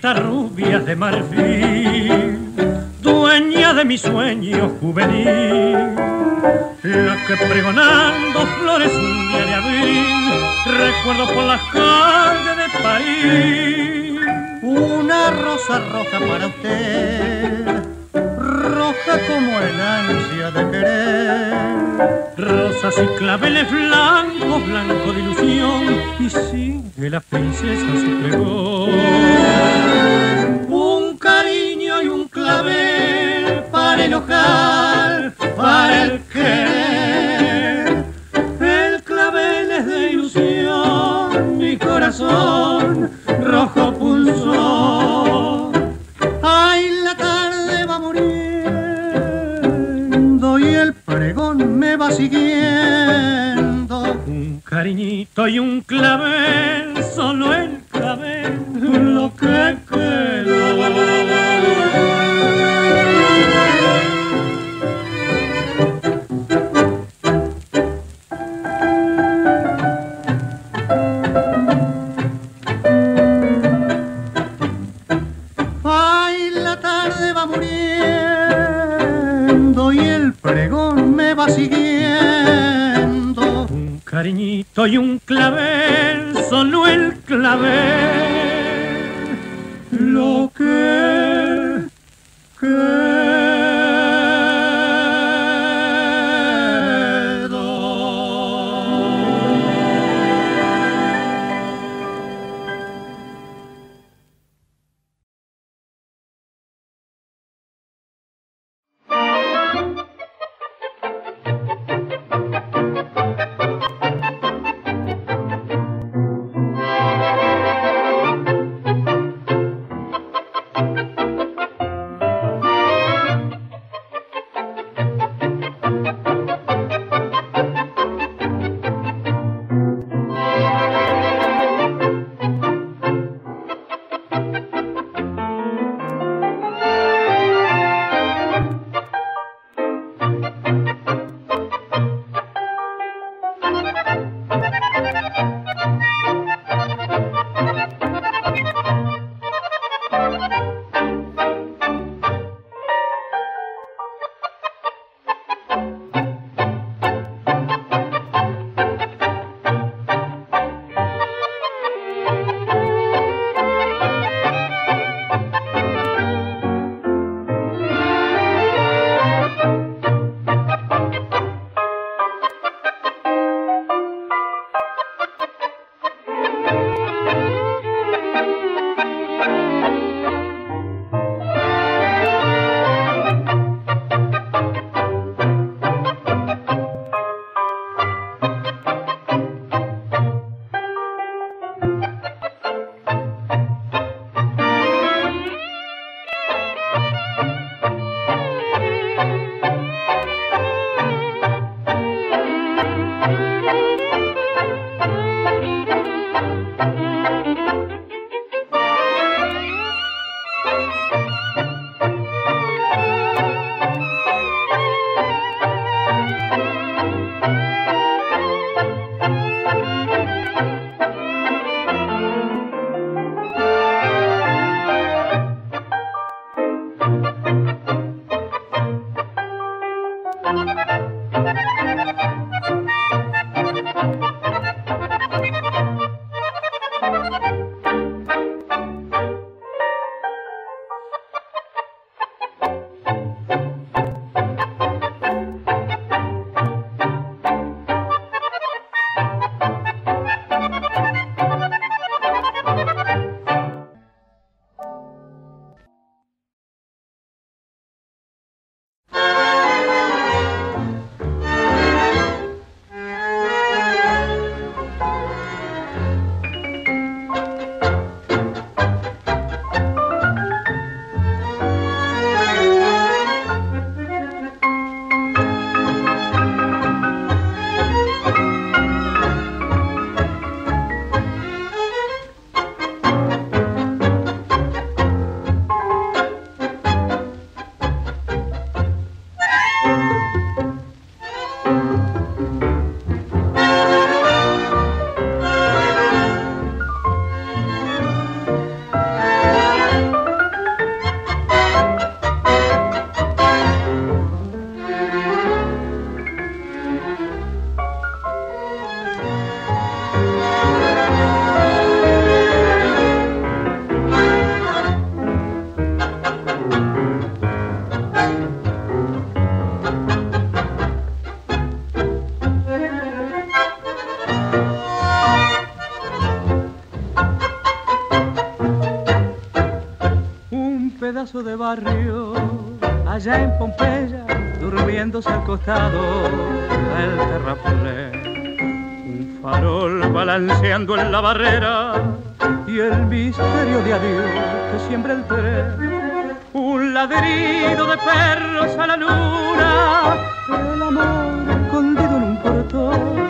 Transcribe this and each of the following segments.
Florecita rubia de marfil, dueña de mi sueño juvenil, la que pregonando flores un día de abril, recuerdo por las calles de París. Una rosa roja para usted, roja como el ansia de querer. Rosas y claveles blancos, blanco de ilusión, y sigue la princesa su pregón. Va siguiendo. Un cariñito y un clavel, solo el clavel, lo que quedó. La tarde va muriendo y el pregón siguiendo. Un cariñito y un clavel, solo el clavel, lo que. De barrio allá en Pompeya, durmiéndose al costado del terraplén. Un farol balanceando en la barrera y el misterio de adiós que siembra el tren. Un ladrido de perros a la luna, el amor escondido en un portón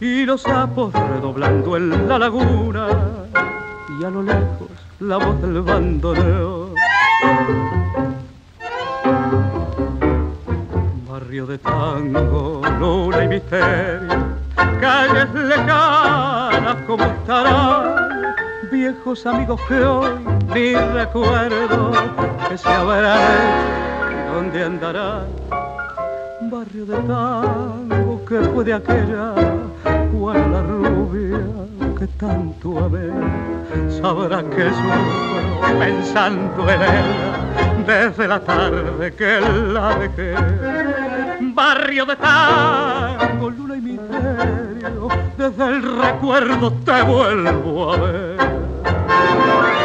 y los sapos redoblando en la laguna y a lo lejos la voz del bandoneón. Barrio de tango, luna y misterio, calles lejanas como estarán, viejos amigos que hoy ni recuerdo que se habrán dónde andarán. Barrio de tango que fue de aquella, cual la rubia que tanto amé, sabrá que sufro pensando en ella desde la tarde que la dejé. Barrio de tango, luna y misterio, desde el recuerdo te vuelvo a ver.